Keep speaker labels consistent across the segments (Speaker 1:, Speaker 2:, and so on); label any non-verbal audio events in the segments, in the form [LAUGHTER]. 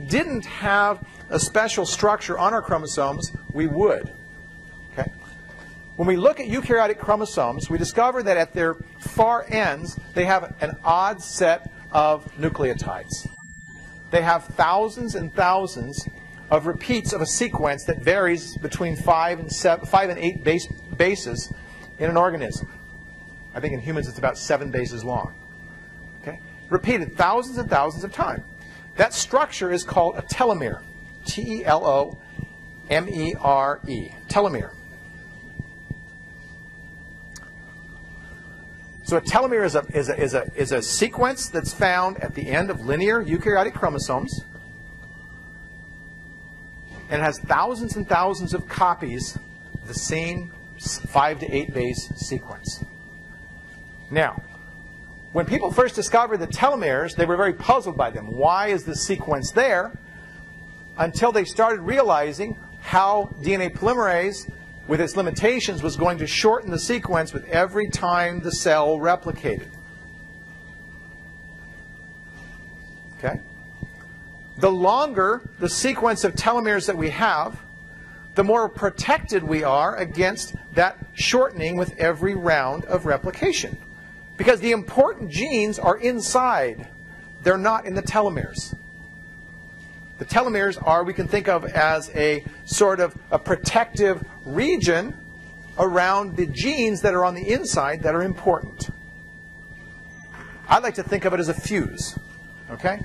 Speaker 1: didn't have a special structure on our chromosomes, we would. Okay? When we look at eukaryotic chromosomes, we discover that at their far ends, they have an odd set of nucleotides. They have thousands and thousands of repeats of a sequence that varies between five and seven, five and eight base, bases in an organism. I think in humans it's about seven bases long. Okay? Repeated thousands and thousands of times. That structure is called a telomere. T E L O M E R E. Telomere. So a telomere is a, is, a, is, a, is a sequence that's found at the end of linear eukaryotic chromosomes. And it has thousands and thousands of copies of the same 5 to 8 base sequence. Now, when people first discovered the telomeres, they were very puzzled by them. Why is this sequence there? Until they started realizing how DNA polymerase, with its limitations, was going to shorten the sequence with every time the cell replicated. Okay? The longer the sequence of telomeres that we have, the more protected we are against that shortening with every round of replication. Because the important genes are inside. They're not in the telomeres. The telomeres are, we can think of as a sort of a protective region around the genes that are on the inside that are important. I like to think of it as a fuse. Okay?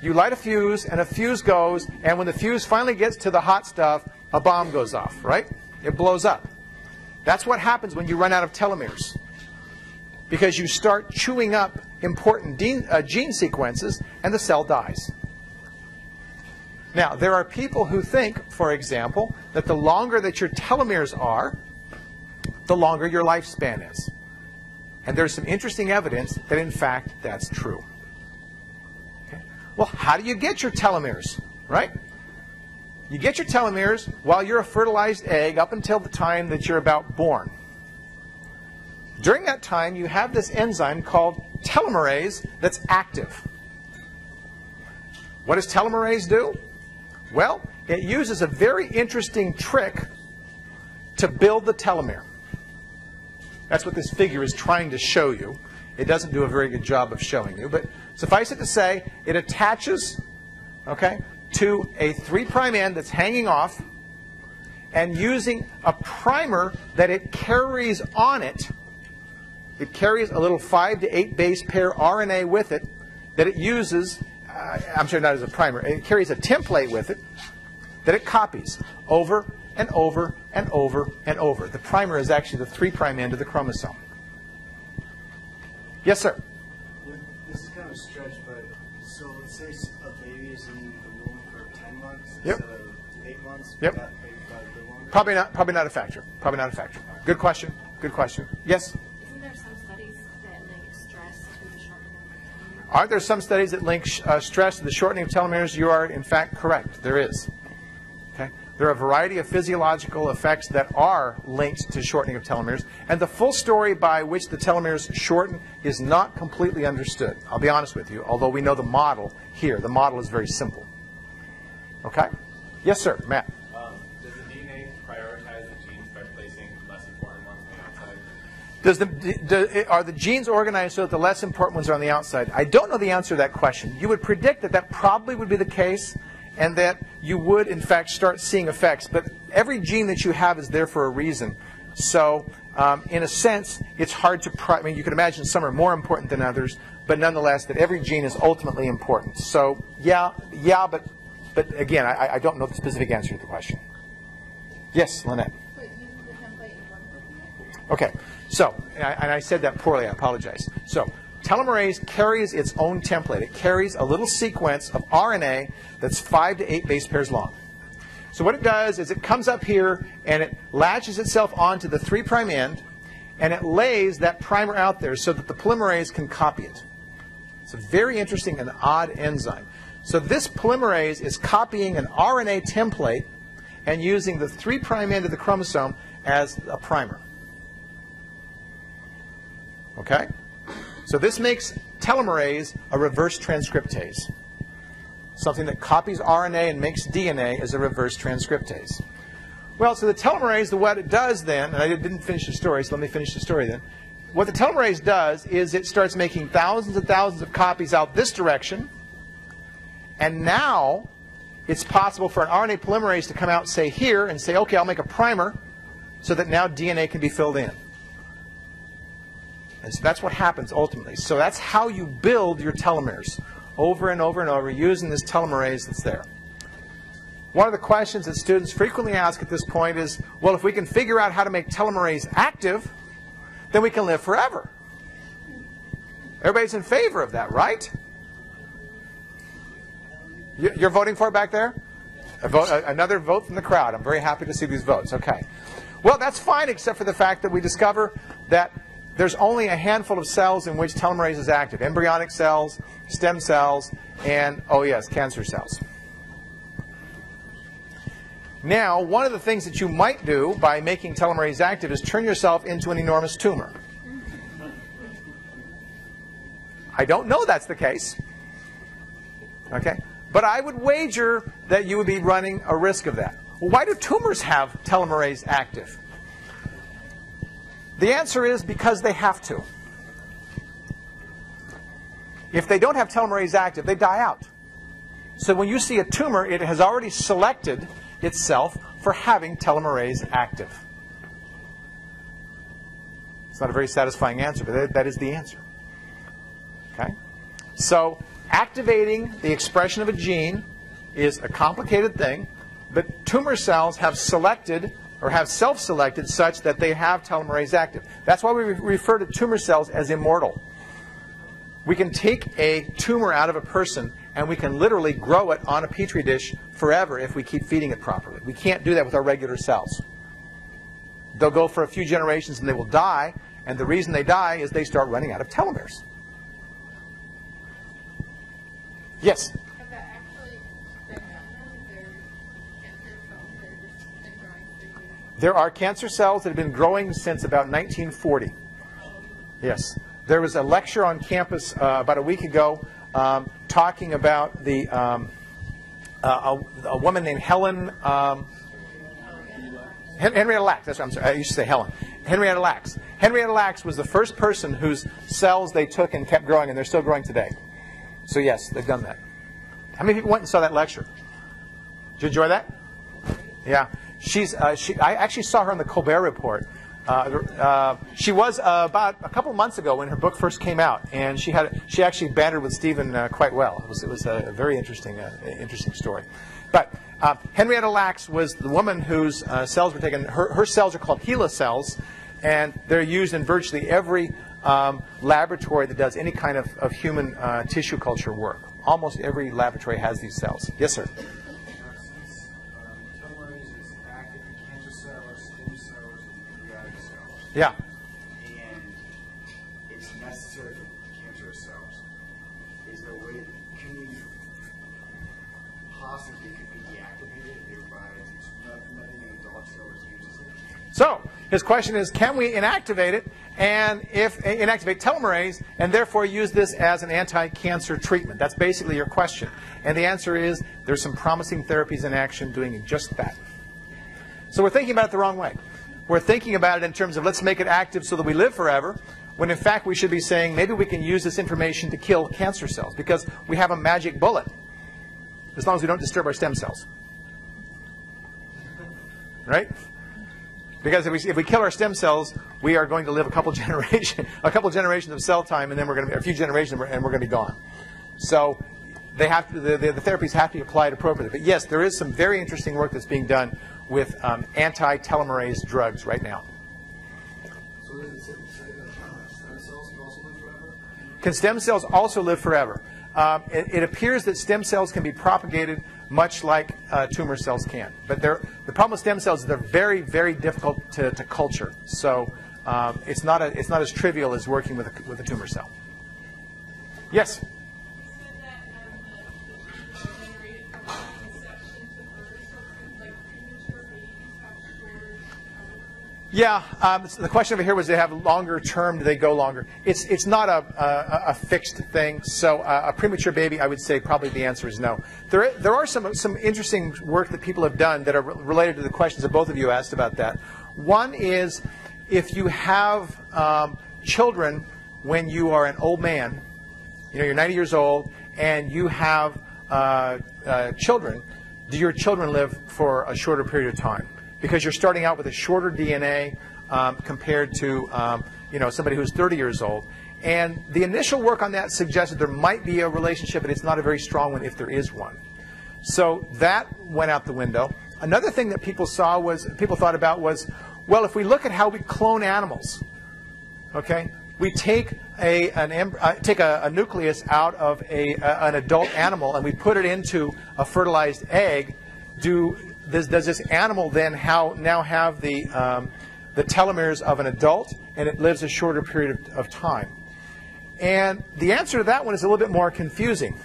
Speaker 1: You light a fuse, and a fuse goes, and when the fuse finally gets to the hot stuff, a bomb goes off, right? It blows up. That's what happens when you run out of telomeres because you start chewing up important gene, uh, gene sequences and the cell dies. Now, there are people who think, for example, that the longer that your telomeres are, the longer your lifespan is. And there's some interesting evidence that, in fact, that's true. Okay. Well, how do you get your telomeres, right? You get your telomeres while you're a fertilized egg up until the time that you're about born. During that time, you have this enzyme called telomerase that's active. What does telomerase do? Well, it uses a very interesting trick to build the telomere. That's what this figure is trying to show you. It doesn't do a very good job of showing you, but suffice it to say, it attaches, okay, to a 3' end that's hanging off, and using a primer that it carries on it, it carries a little 5 to 8 base pair RNA with it that it uses, uh, I'm sure not as a primer, it carries a template with it that it copies over and over and over and over. The primer is actually the 3' prime end of the chromosome. Yes, sir?
Speaker 2: This is kind of a stretch, but so let's say a baby is in the womb for 10 months
Speaker 1: Yep.
Speaker 2: instead of 8 months.
Speaker 1: Yep.
Speaker 2: Would that make that a bit longer?
Speaker 1: Probably not, probably not a factor. Probably not a factor. Good question. Good question. Yes? Are there some studies that link uh, stress to the shortening of telomeres? You are, in fact, correct. There is. Okay? There are a variety of physiological effects that are linked to shortening of telomeres, and the full story by which the telomeres shorten is not completely understood. I'll be honest with you, although we know the model here. The model is very simple. Okay? Yes, sir, Matt.
Speaker 3: Does the,
Speaker 1: do, are the genes organized so that the less important ones are on the outside? I don't know the answer to that question. You would predict that that probably would be the case and that you would, in fact, start seeing effects. But every gene that you have is there for a reason. So, um, in a sense, it's hard to. I mean, you can imagine some are more important than others, but nonetheless, that every gene is ultimately important. So, yeah, yeah, but, but again, I, I don't know the specific answer to the question. Yes, Lynette. Okay, so, and I, and I said that poorly, I apologize. So, telomerase carries its own template. It carries a little sequence of RNA that's five to eight base pairs long. So what it does is it comes up here and it latches itself onto the 3' prime end and it lays that primer out there so that the polymerase can copy it. It's a very interesting and odd enzyme. So this polymerase is copying an RNA template and using the 3' prime end of the chromosome as a primer. Okay? So this makes telomerase a reverse transcriptase. something that copies RNA and makes DNA is a reverse transcriptase. Well, so the telomerase, the what it does then, and I didn't finish the story, so let me finish the story then. What the telomerase does is it starts making thousands and thousands of copies out this direction, and now it's possible for an RNA polymerase to come out, say here, and say, okay, I'll make a primer so that now DNA can be filled in. And so that's what happens ultimately. So that's how you build your telomeres over and over and over using this telomerase that's there. One of the questions that students frequently ask at this point is, well, if we can figure out how to make telomerase active, then we can live forever. Everybody's in favor of that, right? You- You're voting for it back there? Vote, another vote from the crowd. I'm very happy to see these votes. Okay. Well, that's fine, except for the fact that we discover that there's only a handful of cells in which telomerase is active embryonic cells, stem cells, and, oh, yes, cancer cells. Now, one of the things that you might do by making telomerase active is turn yourself into an enormous tumor. I don't know that's the case. Okay? But I would wager that you would be running a risk of that. Well, why do tumors have telomerase active? The answer is because they have to. If they don't have telomerase active, they die out. So when you see a tumor, it has already selected itself for having telomerase active. It's not a very satisfying answer, but that- is the answer. Okay? So activating the expression of a gene is a complicated thing, but tumor cells have selected or have self-selected such that they have telomerase active. That's why we refer to tumor cells as immortal. We can take a tumor out of a person and we can literally grow it on a petri dish forever if we keep feeding it properly. We can't do that with our regular cells. They'll go for a few generations and they will die, and the reason they die is they start running out of telomeres. Yes? There are cancer cells that have been growing since about 1940. Yes. There was a lecture on campus uh, about a week ago um, talking about the um, uh, a, a woman named Helen um, Hen- Henrietta Lacks. That's what I'm sorry. I used to say Helen. Henrietta Lacks. Henrietta Lacks was the first person whose cells they took and kept growing, and they're still growing today. So yes, they've done that. How many people went and saw that lecture? Did you enjoy that? Yeah, she's. Uh, she. I actually saw her on the Colbert Report. Uh, uh, she was uh, about a couple months ago when her book first came out, and she had. She actually bantered with Stephen uh, quite well. It was. It was a very interesting, uh, interesting story. But Henrietta Lacks was the woman whose cells were taken. Her, her cells are called HeLa cells, and they're used in virtually every um, laboratory that does any kind of, of human tissue culture work. Almost every laboratory has these cells. Yes, sir. Yeah.
Speaker 2: and it's necessary for cancer cells, is there a way, can we possibly could be deactivated thereby nothing in adult cells uses it?
Speaker 1: So his question is, can we inactivate it and if eh, inactivate telomerase and therefore use this as an anti-cancer treatment? That's basically your question. And the answer is there's some promising therapies in action doing just that. So we're thinking about it the wrong way. We're thinking about it in terms of let's make it active so that we live forever, when in fact we should be saying maybe we can use this information to kill cancer cells because we have a magic bullet as long as we don't disturb our stem cells. Right? Because if we, if we kill our stem cells, we are going to live a couple [LAUGHS] generation, a couple generations of cell time, and then we're going to be a few generations, and we're, and we're going to be gone. So they have to, the, the, the therapies have to be applied appropriately. But yes, there is some very interesting work that's being done with um, anti-telomerase drugs right now.
Speaker 2: So does it say, say that stem cells can also live forever?
Speaker 1: Stem cells also live forever? Um, it, it appears that stem cells can be propagated much like uh, tumor cells can. But the problem with stem cells is they're very, very difficult to, to culture. So um, it's, not a, it's not as trivial as working with a, with a tumor cell. Yes? Yeah, um, so the question over here was do they have longer term, do they go longer? It's, it's not a, a, a fixed thing, so uh, a premature baby, I would say probably the answer is no. There, there are some, some interesting work that people have done that are re- related to the questions that both of you asked about that. One is if you have um, children when you are an old man, you know, you're 90 years old, and you have uh, uh, children, do your children live for a shorter period of time? Because you're starting out with a shorter DNA um, compared to, um, you know, somebody who's 30 years old. And the initial work on that suggested there might be a relationship, but it's not a very strong one if there is one. So that went out the window. Another thing that people saw was, people thought about was, well, if we look at how we clone animals, okay? We take a an uh, take a, a nucleus out of a an adult animal and we put it into a fertilized egg. Do does, does this animal then how now have the um, the telomeres of an adult and it lives a shorter period of, of time? And the answer to that one is a little bit more confusing.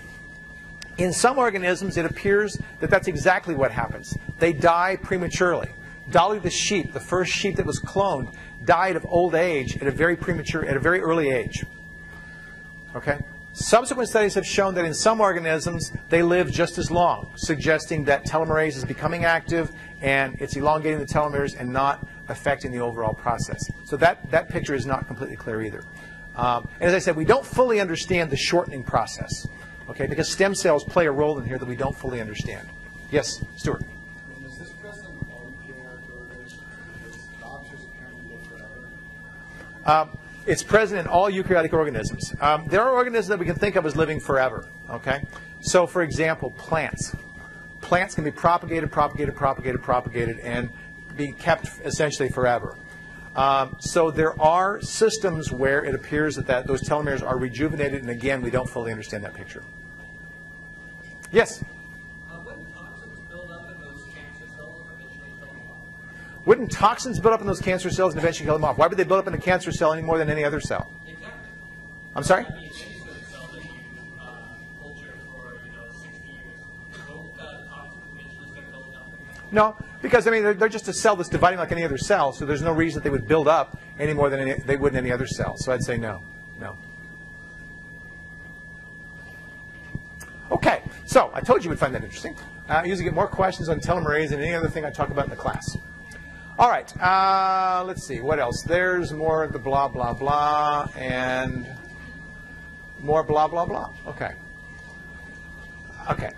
Speaker 1: In some organisms, it appears that that's exactly what happens. They die prematurely. Dolly the sheep, the first sheep that was cloned, died of old age at a very premature, at a very early age. Okay? Subsequent studies have shown that in some organisms, they live just as long, suggesting that telomerase is becoming active and it's elongating the telomeres and not affecting the overall process. So that, that picture is not completely clear either. Um, and as I said, we don't fully understand the shortening process, okay, because stem cells play a role in here that we don't fully understand. Yes, Stuart?
Speaker 2: And is this present in all eukaryotic organisms? Because lobsters apparently live forever.
Speaker 1: Um, it's present in all eukaryotic organisms. Um, there are organisms that we can think of as living forever. Okay, so for example, plants. Plants can be propagated, propagated, propagated, propagated, and be kept essentially forever. Um, so there are systems where it appears that, that those telomeres are rejuvenated, and again, we don't fully understand that picture. Yes.
Speaker 4: Wouldn't toxins build up in those cancer cells and eventually kill them off?
Speaker 1: Why would they build up in a cancer cell any more than any other cell?
Speaker 4: Exactly.
Speaker 1: I'm sorry?
Speaker 4: I mean, any sort of cell that you uh, culture for, you know, 60 years, won't uh, toxins eventually start building up?
Speaker 1: No, because I mean they're, they're just a cell that's dividing like any other cell, so there's no reason that they would build up any more than any, they would in any other cell. So I'd say no, no. Okay, so I told you we'd find that interesting. Uh, I usually get more questions on telomerase than any other thing I talk about in the class. All right, uh, let's see what else. There's more of the blah blah blah and more blah blah blah. Okay. Okay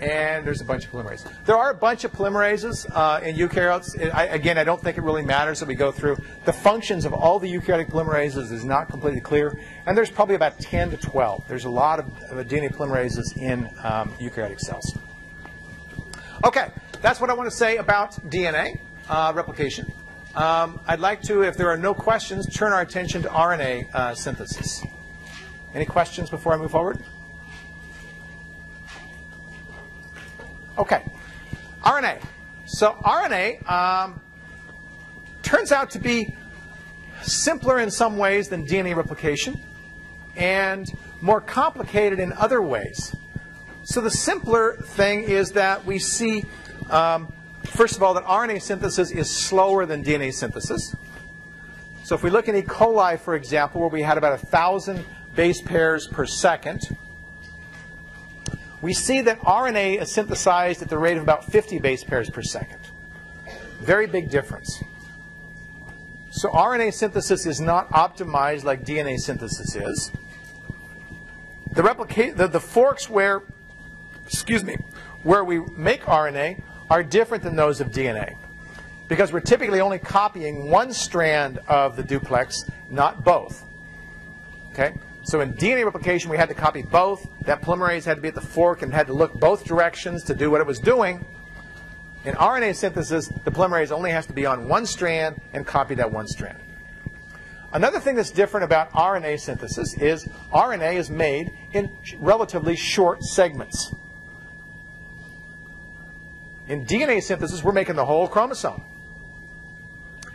Speaker 1: and there's a bunch of polymerases. There are a bunch of polymerases uh, in eukaryotes. It- I, again, I don't think it really matters that we go through. The functions of all the eukaryotic polymerases is not completely clear, and there's probably about 10 to 12. There's a lot of, of DNA polymerases in um, eukaryotic cells. Okay, that's what I want to say about DNA uh, replication. Um, I'd like to, if there are no questions, turn our attention to RNA uh, synthesis. Any questions before I move forward? Okay, RNA. So RNA um, turns out to be simpler in some ways than DNA replication and more complicated in other ways. So the simpler thing is that we see, um, first of all, that RNA synthesis is slower than DNA synthesis. So if we look at E. coli, for example, where we had about 1,000 base pairs per second, we see that RNA is synthesized at the rate of about 50 base pairs per second. Very big difference. So RNA synthesis is not optimized like DNA synthesis is. The, the, the forks where, excuse me, where we make RNA are different than those of DNA because we're typically only copying one strand of the duplex, not both. Okay? So in DNA replication, we had to copy both. That polymerase had to be at the fork and had to look both directions to do what it was doing. In RNA synthesis, the polymerase only has to be on one strand and copy that one strand. Another thing that's different about RNA synthesis is RNA is made in relatively short segments. In DNA synthesis, we're making the whole chromosome.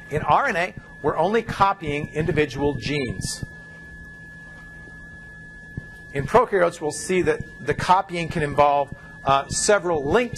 Speaker 1: In RNA, we're only copying individual genes. In prokaryotes, we'll see that the copying can involve uh, several linked